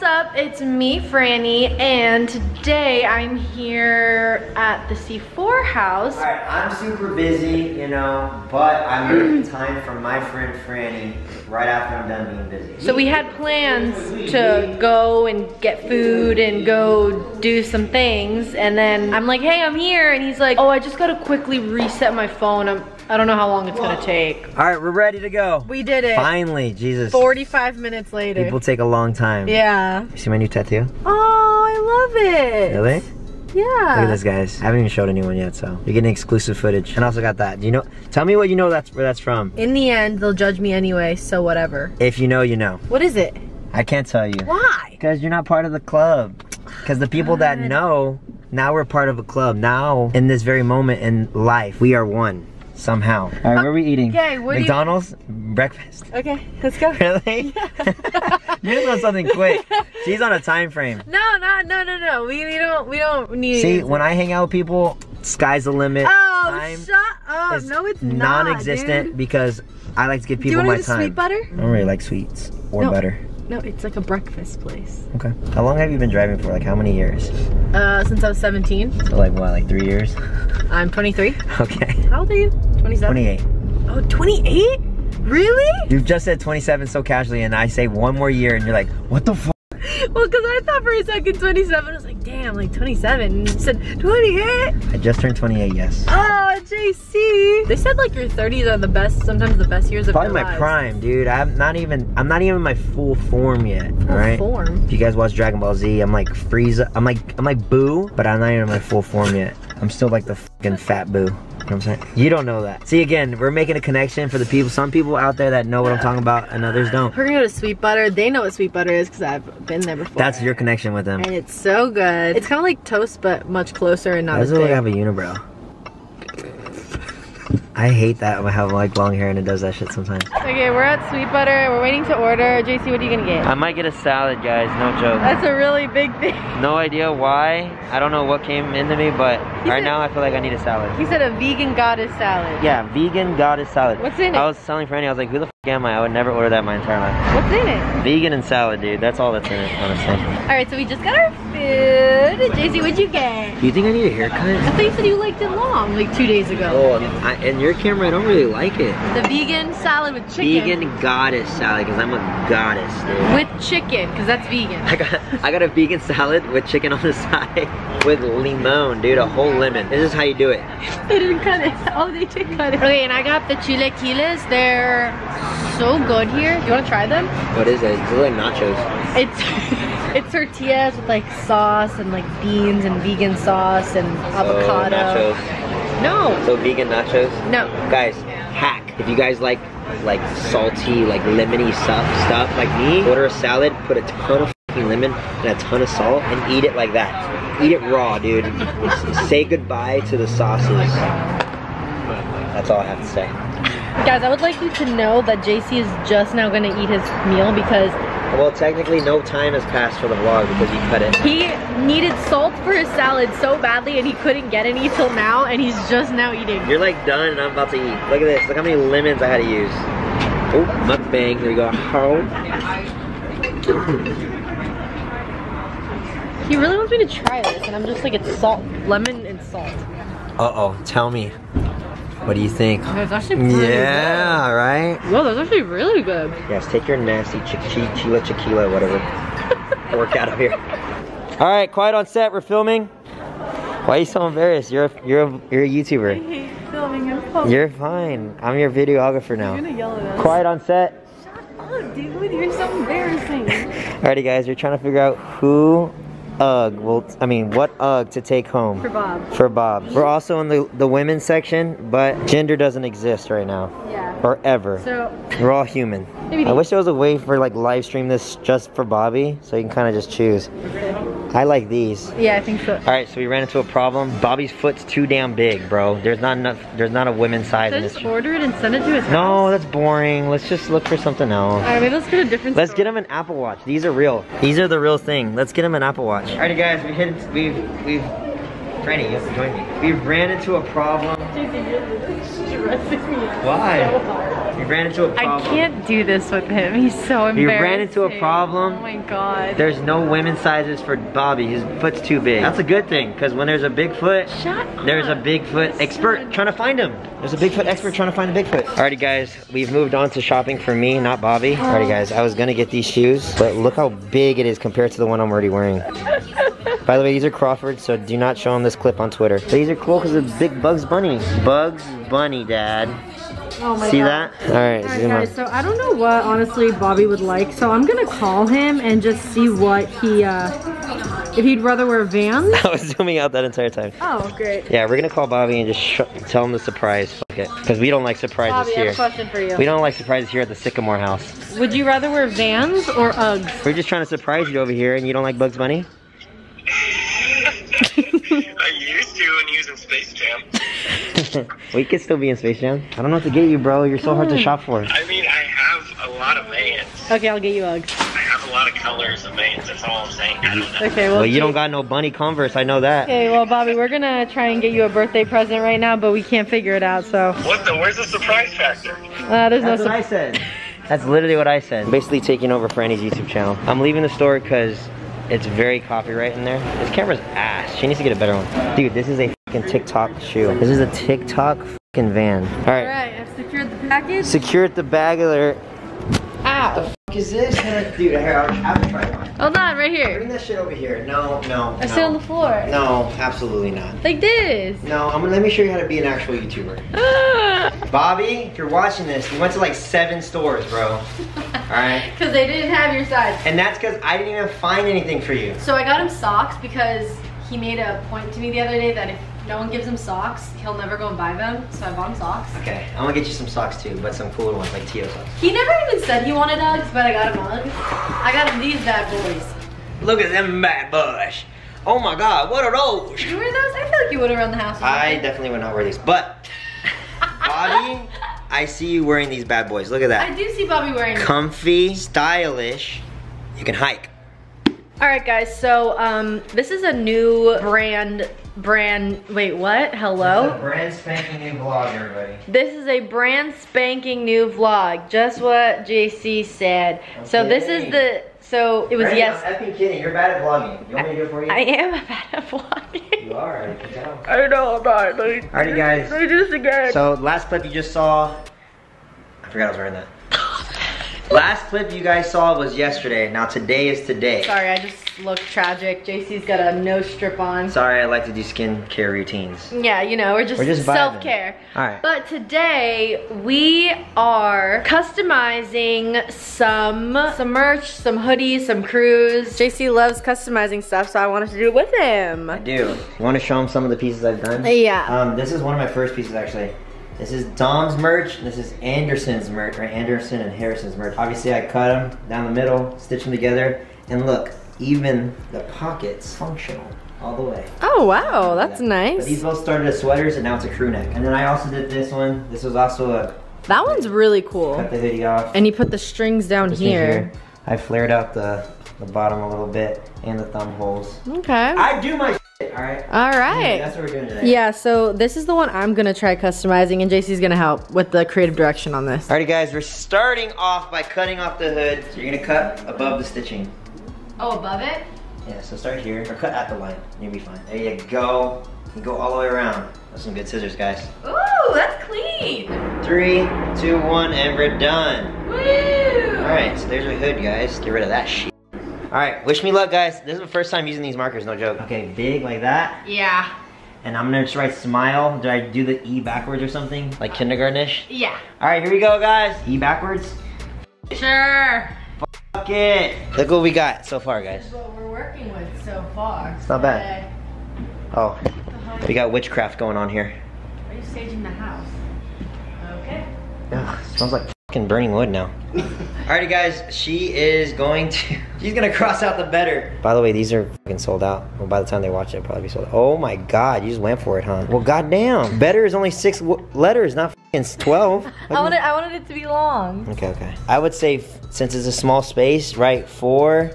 what's up? It's me, Franny, and today I'm here at the C4 house. Alright, I'm super busy, you know, but I'm making time for my friend Franny right after I'm done being busy. So we had plans to go and get food and go do some things, and then I'm like, hey, I'm here, and he's like, oh, I just gotta quickly reset my phone. I'm, I don't know how long it's gonna take. Alright, we're ready to go. We did it. Finally, Jesus. 45 minutes later. People take a long time. yeah. You see my new tattoo? Oh, I love it. Really? Yeah. Look at this, guys. I haven't even showed anyone yet, so you're getting exclusive footage. And I also got that. Do you know? Tell me what you know that's where that's from. In the end, they'll judge me anyway, so whatever. If you know, you know. What is it? I can't tell you. Why? Because you're not part of the club. Because the people that know, now we're part of a club. Now, in this very moment in life, we are one. Somehow. All right, where are we eating? Okay, what do you- McDonald's? Breakfast? Okay, let's go. Really? you just want something quick. She's on a time frame. No, no, no, no, no. We, we don't we don't need. See, when I hang out with people, sky's the limit. oh, time shut up! is No, it's not, non-existent dude. because I like to give Do you people want my to do time. sweet butter? I don't really like sweets or No. butter. No, it's like a breakfast place. Okay. How long have you been driving for? Like how many years? Uh, since I was 17. So like what, like three years? I'm 23. Okay. How old are you? 27. 28. Oh, 28? Really? You've just said 27 so casually, and I say one more year, and you're like, what the f? Well, because I thought for a second 27. I was like, damn, like 27. And you said 28. I just turned 28. Yes. Oh, JC. They said like your 30s are the best, sometimes the best years of Probably my lives. prime, dude. I'm not even. I'm not even in my full form yet. Full all right. form. If you guys watch Dragon Ball Z, I'm like Frieza. I'm like I'm like Buu, but I'm not even in my full form yet. I'm still like the fucking fat Buu. You what I'm saying? You don't know that. See, again, we're making a connection for the people. Some people out there that know what I'm talking about, and others don't. We're gonna go to Sweet Butter. They know what Sweet Butter is because I've been there before. That's your connection with them. And it's so good. It's kind of like toast, but much closer and not as does it look big. like I have a unibrow? I hate that when I have like long hair and it does that shit sometimes. Okay, we're at Sweet Butter. We're waiting to order. JC, what are you gonna get? I might get a salad, guys. No joke. That's a really big thing. No idea why. I don't know what came into me, but You right said- now I feel like I need a salad. He said a vegan goddess salad. Yeah, vegan goddess salad. What's in it? I was telling Franny, I was like, who the am I? Would never order that my entire life. What's in it? Vegan and salad, dude. That's all that's in it, honestly. All right, so we just got our food. JC, what'd you get? Do you think I need a haircut? I thought you said you liked it long, like two days ago. Oh, I, and your camera, I don't really like it. The vegan salad with chicken. Vegan goddess salad, because I'm a goddess, dude. With chicken, because that's vegan. I got I got a vegan salad with chicken on the side with limon, dude, a whole lemon. This is how you do it. They didn't cut it. Oh, they did cut it. Okay, and I got the chilaquiles. They're so good here. You want to try them? What is it? It's like nachos. It's it's tortillas with like sauce and like beans and vegan sauce and avocado. So nachos. No, So vegan nachos. no. Guys, hack. If you guys like like salty, like lemony stuff, stuff like me, order a salad, put a ton of lemon and a ton of salt, and eat it like that. Eat it raw, dude. Say goodbye to the sauces. That's all I have to say. Guys, I would like you to know that JC is just now gonna eat his meal because Well, technically, no time has passed for the vlog because he cut it. he needed salt for his salad so badly and he couldn't get any till now and he's just now eating. You're like done, and I'm about to eat. Look at this. Look how many lemons I had to use. Oh, mukbang. Here we go. He really wants me to try this and I'm just like, it's salt, lemon and salt. Uh oh. Tell me. What do you think? That's actually pretty Yeah, right? good. Whoa, that's actually really good. Yes, take your nasty chi chi chila chiquila, whatever. Work out of here. All right, quiet on set. We're filming. Why are you so embarrassed? You're a, you're a, you're a YouTuber. I hate filming in public. You're fine. I'm your videographer now. You're gonna yell at us. Quiet on set. Oh, dude, you're so embarrassing. Alrighty, guys. We're trying to figure out who UGG will. I mean, what UGG to take home. For Bob. For Bob. We're also in the the women's section, but gender doesn't exist right now Yeah. or ever. So, We're all human. Maybe I wish there was a way for like live stream this just for Bobby, so you can kind of just choose. I like these. yeah, I think so. All right, so we ran into a problem. Bobby's foot's too damn big, bro. There's not enough. There's not a women's size I in this. order it and send it to his house? No, that's boring. Let's just look for something else. Alright, maybe let's get a different Let's store. get him an Apple Watch. These are real. These are the real thing. Let's get him an Apple Watch. Alrighty, guys, we hit. We've we've. Franny, you have to join me. We've ran into a problem. stressing me out Why? so You ran into a problem. I can't do this with him. He's so embarrassing. You ran into a problem? Oh my god. There's no women's sizes for Bobby. His foot's too big. That's a good thing, because when there's a big foot, Shut there's a. Bigfoot expert trying to find him. There's a Bigfoot expert trying to find a Bigfoot. Alrighty guys, we've moved on to shopping for me, not Bobby. Alrighty guys, I was gonna get these shoes, but look how big it is compared to the one I'm already wearing. By the way, these are Crawford, so do not show him this clip on Twitter. These are cool because of big Bugs Bunny. Bugs Bunny, Dad. Oh my See god. that? Alright, Alright zoom on. guys, so I don't know what honestly Bobby would like, so I'm gonna call him and just see what he, uh, if he'd rather wear Vans. I was zooming out that entire time. Oh, great. Yeah, we're gonna call Bobby and just sh tell him the surprise. Fuck it. Because we don't like surprises Bobby, I have here. a question for you. We don't like surprises here at the Sycamore house. Would you rather wear Vans or Uggs? We're just trying to surprise you over here and you don't like Bugs Bunny? I used to when he was in Space Jam. we could still be in Space Jam. I don't know what to get you, bro. You're so hard to shop for. I mean, I have a lot of vans. Okay, I'll get you Uggs. I have a lot of colors of vans. That's all I'm saying. I don't know. Okay, well, Well, you don't got no bunny Converse. I know that. Okay, well, Bobby, we're gonna try and get you a birthday present right now, but we can't figure it out, so What the? Where's the surprise factor? uh, there's no. That's what I said. That's literally what I said. Basically taking over Franny's YouTube channel. I'm leaving the store because it's very copyright in there. This camera's ass. She needs to get a better one. Dude, this is a fucking TikTok shoe. This is a TikTok fucking van. All All right. right, I've secured the package. Secured the bag of their. Ow! Is this? Dude, here, I'll have to try one. Hold on, right here. Bring that shit over here. No, no, I sit on the floor. No, absolutely not. Like this. No, I'm gonna let me show you how to be an actual YouTuber. Bobby, if you're watching this, you went to like seven stores, bro. Alright? Because they didn't have your size. And that's because I didn't even find anything for you. So I got him socks because he made a point to me the other day that if no one gives him socks, he'll never go and buy them. So I bought him socks. Okay, I'm gonna get you some socks too, but some cooler ones like Tio socks. He never even said he wanted Uggs, but I got him Uggs. I got him these bad boys. Look at them bad bush. Oh my god, what are those? You wear those? I feel like you would around the house. I them. definitely would not wear these, but Bobby, I see you wearing these bad boys. Look at that. I do see Bobby wearing them. Comfy, stylish. You can hike. All right, guys. So um, this is a new brand. Brand. Wait, what? Hello. A brand spanking new vlog, everybody. This is a brand spanking new vlog. Just what JC said. So this is the. So it was yes. I'm effing kidding. You're bad at vlogging. You want me to do it for you? I am bad at vlogging. You are. I can tell. I know I'm not. Like, Alrighty, guys. I do this again. So last clip you just saw, I forgot I was wearing that. Last clip you guys saw was yesterday. Now today is today. Sorry, I just look tragic. JC's got a nose strip on. Sorry, I like to do skincare routines. Yeah, you know, we're just, We're just self-care. Alright. But today we are customizing some some merch, some hoodies, some crews. JC loves customizing stuff, so I wanted to do it with him. I do. You want to show him some of the pieces I've done? Yeah. Um, this is one of my first pieces actually. This is Dom's merch. This is Anderson's merch, right? Anderson and Harrison's merch. Obviously, I cut them down the middle, stitch them together, and look, even the pockets functional all the way. Oh wow, that's Yeah. nice. But these both started as sweaters, and now it's a crew neck. And then I also did this one. This was also a that one's really cool. cut the hoodie off. And you put the strings down one here. I flared out the the bottom a little bit and the thumb holes. Okay. I do my all right. All right. That's what we're doing today. Yeah, so this is the one I'm gonna try customizing, and JC's gonna help with the creative direction on this. Alrighty guys, we're starting off by cutting off the hood. So you're gonna cut above the stitching. Oh, above it? Yeah, so start here, or cut at the line. You'll be fine. There you go. You go all the way around. That's some good scissors, guys. Ooh, that's clean. Three, two, one, and we're done. Woo! Alright, so there's your hood, guys. Get rid of that shit. Alright, wish me luck, guys. This is the first time using these markers, no joke. Okay, big like that. Yeah. And I'm gonna just write smile. Do I do the E backwards or something? Like kindergartenish? Yeah. Alright, here we go, guys. E backwards. Sure. Fuck it. Look what we got so far, guys. What we're working with so far. It's not bad. Oh, we got witchcraft going on here. Are you staging the house? Okay. Ugh, smells like fucking burning wood now. Alrighty guys, she is going to, she's gonna cross out the better. By the way, these are fucking sold out. Well, by the time they watch it, it'll probably be sold out. Oh my god, you just went for it, huh? Well, goddamn. Better is only six w- letters, not fucking 12. I wanted I wanted it to be long. Okay, okay. I would say, f- since it's a small space, write 4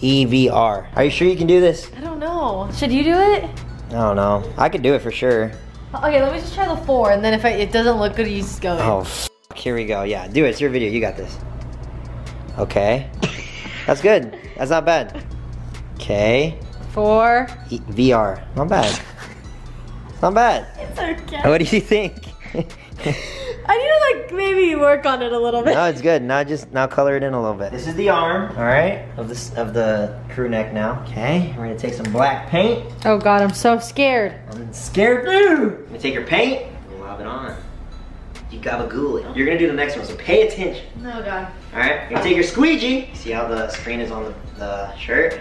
EVR. Are you sure you can do this? I don't know. Should you do it? I don't know. I could do it for sure. Okay, let me just try the four, and then if I, it doesn't look good, you just go. Oh, f- Here we go. Yeah, do it. It's your video. You got this. Okay. That's good. That's not bad. Okay. Four. E- VR. Not bad. Not bad. It's okay. What do you think? I need to like maybe work on it a little bit. no, it's good. Now just now color it in a little bit. This is the arm, all right, of this of the crew neck now. Okay, we're gonna take some black paint. Oh god, I'm so scared. I'm scared too. You're gonna take your paint, lob it on. You gabagool You're gonna do the next one, so pay attention. Oh god. All right, you're gonna take your squeegee. See how the screen is on the, the shirt?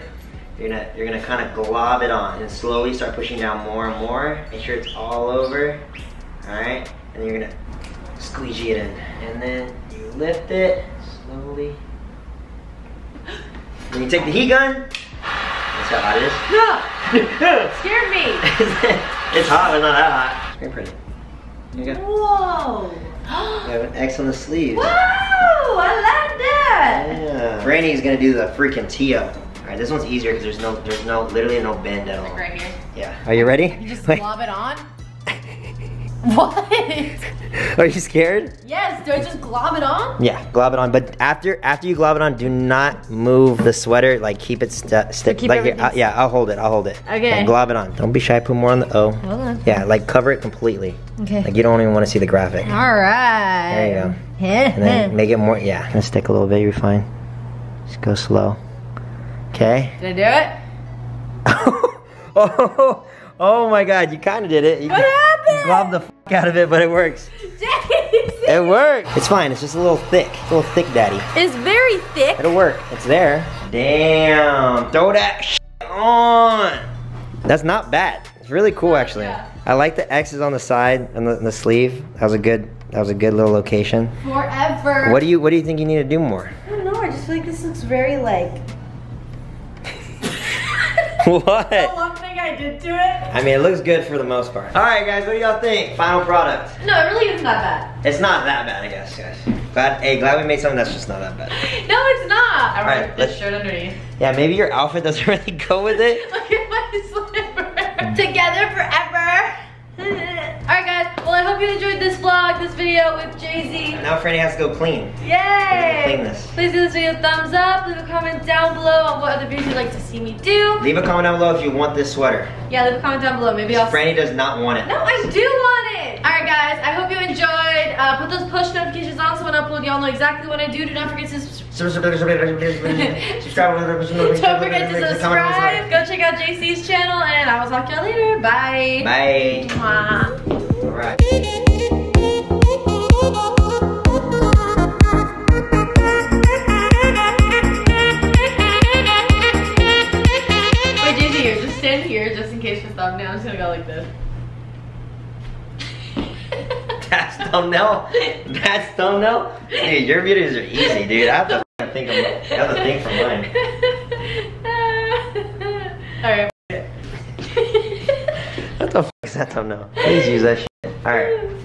You're gonna you're gonna kind of glob it on and slowly start pushing down more and more. Make sure it's all over. All right, and you're gonna squeegee it in, and then you lift it slowly. Then you take the heat gun. That's how hot it is. No! Scared me! it's hot, but not that hot. Very pretty. Here you go. Whoa! You have an X on the sleeve. Wow! I like that! Yeah. Franny's gonna do the freaking Tio. All right, this one's easier because there's no, there's no, literally no bend at all. Right here. Yeah. Are you ready? You just Wait. glob it on? what? Are you scared? yes, do I just glob it on? Yeah, glob it on. But after after you glob it on, do not move the sweater. Like keep it st- stick. keep like everything uh, yeah, I'll hold it. I'll hold it. Okay. Like, glob it on. Don't be shy. Put more on the O. Hold on. Yeah, like cover it completely. Okay. Like you don't even want to see the graphic. Alright. There you go. And And then make it more. Yeah, gonna stick a little bit. You're fine. Just go slow. Okay. Did I do it? oh, oh my God! You kind of did it. You What happened? globbed the fuck out of it, but it works. James! It worked. It's fine. It's just a little thick. It's a little thick, daddy. It's very thick. It'll work. It's there. Damn. Throw that on. That's not bad. It's really cool, actually. yeah. I like the X's on the side and the, the sleeve. That was a good. That was a good little location. Forever. What do you What do you think you need to do more? I don't know, I just feel like this looks very like. what? The one thing I did to it. I mean, it looks good for the most part. All right, guys. What do y'all think? Final product. No, it really isn't that bad. It's not that bad, I guess, guys. Glad. Hey, glad we made something that's just not that bad. No, it's not. I All right, this let's- shirt underneath. Yeah, maybe your outfit doesn't really go with it. Look at my slipper. Together forever. Alright guys, well I hope you enjoyed this vlog, this video with JC. Now Franny has to go clean. Yay! Clean this. Please give this video a thumbs up, leave a comment down below on what other videos you'd like to see me do. Leave a comment down below if you want this sweater. Yeah, leave a comment down below, maybe I'll... Franny does not want it. No, I do want it! Alright guys, I hope you enjoyed. Uh, put those push notifications on so when I upload y'all know exactly what I do. Do not forget to subscribe. Don't forget to subscribe. Go check out JC's channel and I will talk to y'all later. Bye. Bye. Mwah. Thumbnail. I'm just stand here just in case your thumbnail is gonna go like this. That's thumbnail. That's thumbnail. Dude, your videos are easy, dude. I have to think of. I have to think for mine. Alright. What the f*** is that thumbnail? Please use that shit. All right.